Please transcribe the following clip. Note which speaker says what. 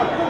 Speaker 1: one.